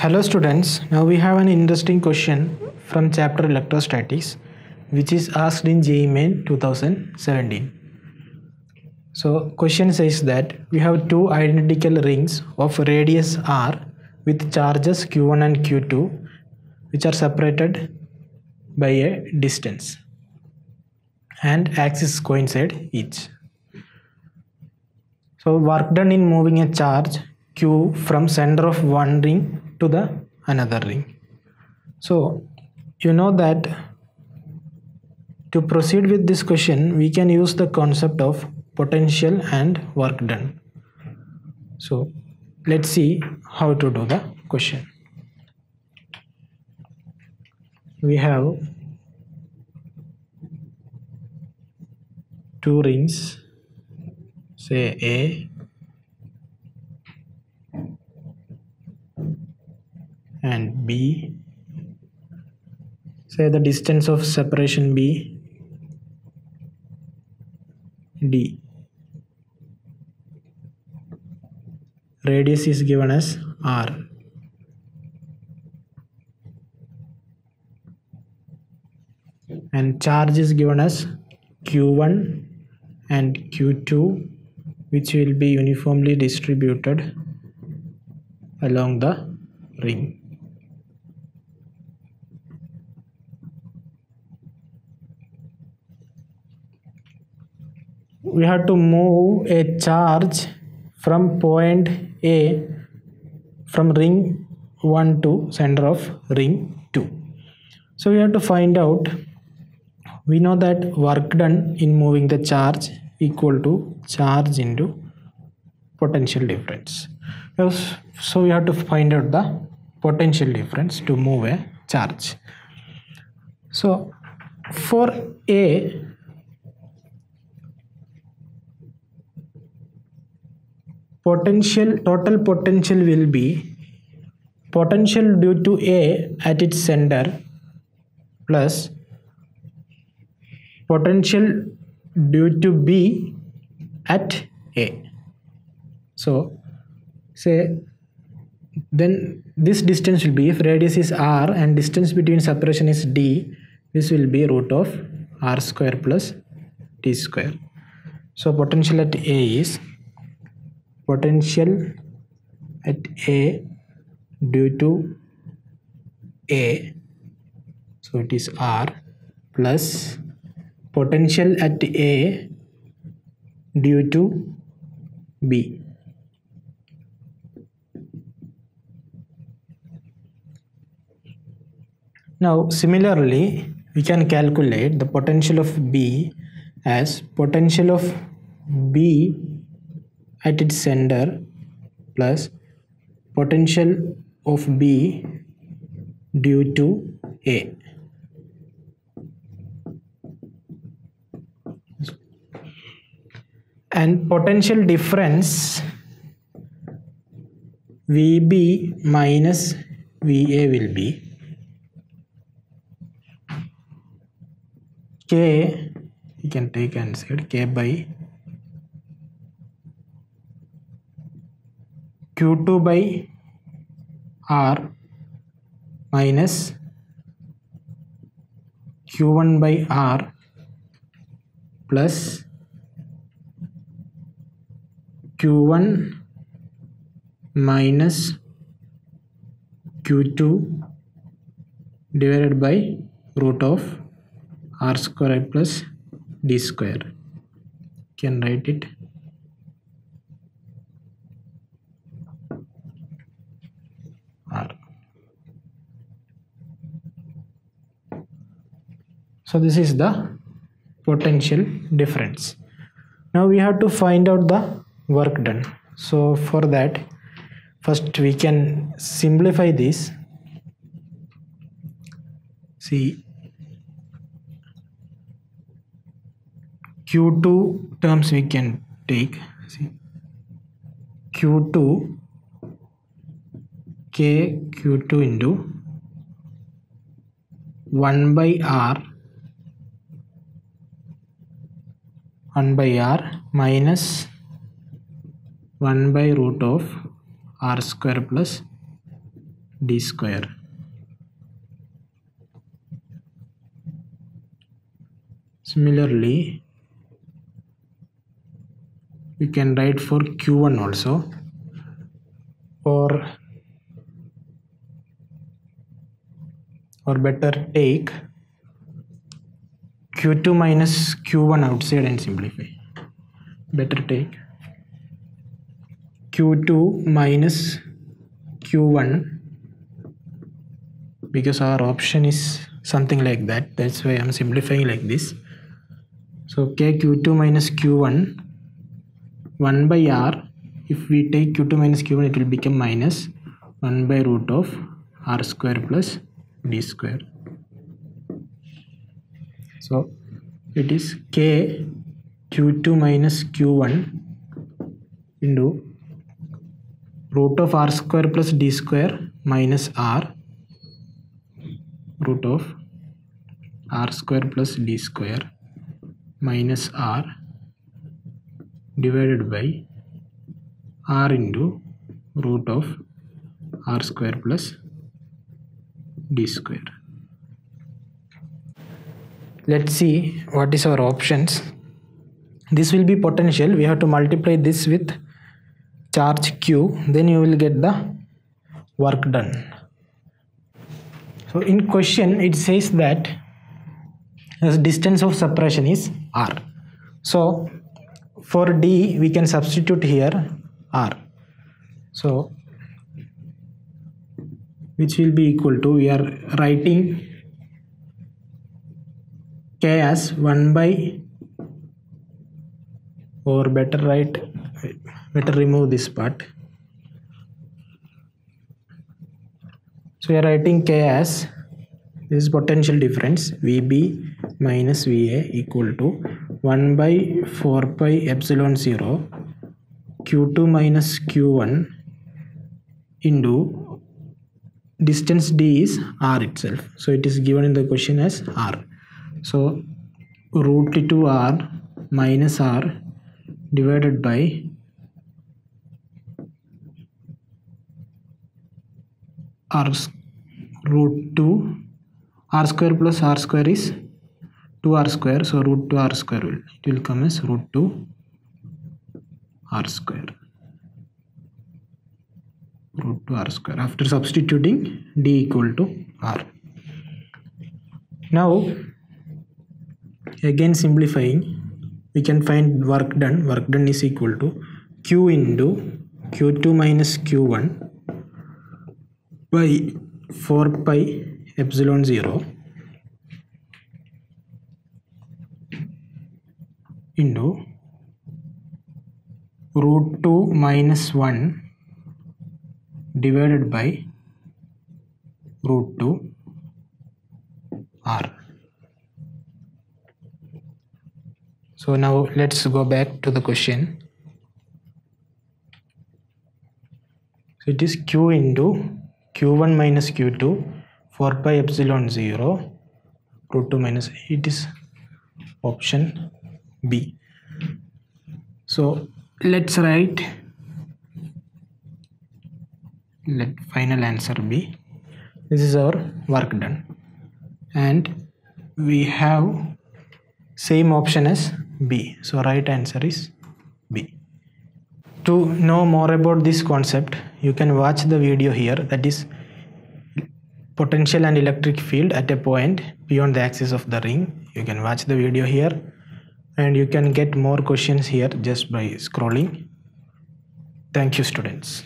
Hello students, now we have an interesting question from chapter electrostatics which is asked in JEE Main 2017. So question says that we have two identical rings of radius r with charges q1 and q2 which are separated by a distance and axes coincide each. So work done in moving a charge q from center of one ring to the another ring. So you know that to proceed with this question we can use the concept of potential and work done. So let's see how to do the question. We have two rings say A and B. Say the distance of separation B. D. Radius is given as R. And charge is given as Q1 and Q2 which will be uniformly distributed along the ring. We have to move a charge from point A from ring 1 to center of ring 2. So we have to find out we know that work done in moving the charge equal to charge into potential difference so we have to find out the potential difference to move a charge so for a potential total potential will be potential due to a at its center plus potential due to b at a. So say then this distance will be if radius is r and distance between separation is d this will be root of r square plus t square. So potential at a is potential at a due to a. So it is r plus potential at a due to b. Now similarly we can calculate the potential of b as potential of b at its center plus potential of b due to a. And potential difference vb minus va will be k. You can take and said k by q2 by r minus q1 by r plus q1 minus q2 divided by root of r square plus d square. Can write it r so this is the potential difference. Now we have to find out the work done. So for that first we can simplify this. See q2 terms we can take. See q2 k q2 into 1 by r 1 by r minus 1 by root of r square plus d square. Similarly we can write for q1 also or or better take q2 minus q1 outside and simplify. Better take. Q2 minus q1 because our option is something like that. That's why i'm simplifying like this. So k q2 minus q1 1 by r. If we take q2 minus q1 it will become minus 1 by root of r square plus d square so it is k q2 minus q1 into root of r square plus d square minus r root of r square plus d square minus r divided by r into root of r square plus d square let's see what is our options. This will be potential. We have to multiply this with charge q. Then you will get the work done. So in question it says that the distance of separation is r. So for d we can substitute here r. So which will be equal to we are writing k as 1 by or better write better remove this part. So we are writing k as this is potential difference vb minus va equal to 1 by 4 pi epsilon 0 q2 minus q1 into distance d is r itself. So it is given in the question as r so root 2 r minus r divided by r root 2 r square plus r square is 2r square. So root 2 r square will it will come as root 2 r square. Root 2 r square. After substituting d equal to r. Now again simplifying we can find work done. Work done is equal to q into q2 minus q1 by 4 pi epsilon 0 into root 2 minus 1 divided by root 2 so now let's go back to the question. So it is q into q1 minus q2 4 pi epsilon 0 root 2 minus it is option b. So let's write let final answer be this is our work done. And we have same option as b. So right answer is b. To know more about this concept you can watch the video here that is potential and electric field at a point beyond the axis of the ring. You can watch the video here and you can get more questions here just by scrolling. Thank you students